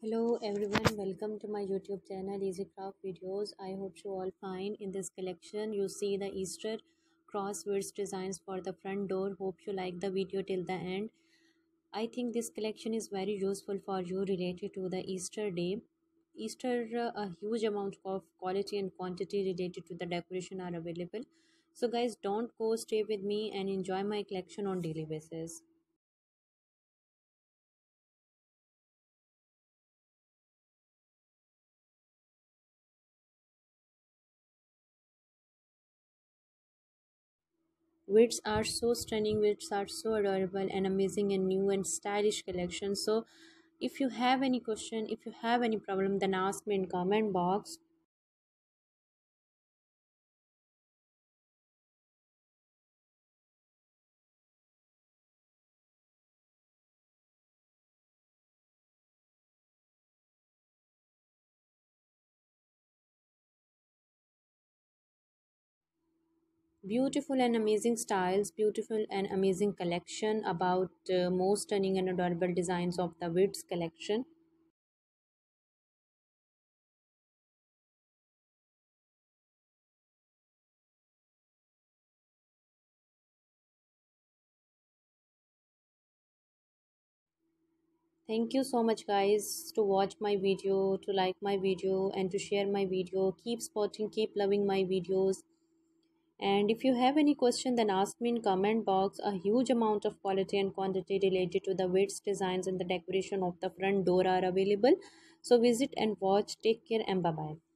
hello everyone. Welcome to my youtube channel easy craft videos. I hope you all fine in this collection. You see the easter cross words designs for the front door. Hope you like the video till the end. I think this collection is very useful for you related to the easter day. Easter uh, a huge amount of quality and quantity related to the decoration are available. So guys don't go stay with me and enjoy my collection on daily basis Wits are so stunning, wits are so adorable and amazing and new and stylish collection. So if you have any question, if you have any problem, then ask me in comment box. Beautiful and amazing styles beautiful and amazing collection about uh, most stunning and adorable designs of the Wits collection. Thank you so much guys to watch my video to like my video and to share my video. Keep supporting keep loving my videos and if you have any question then ask me in comment box. A huge amount of quality and quantity related to the Wits designs and the decoration of the front door are available. So visit and watch. Take care and bye bye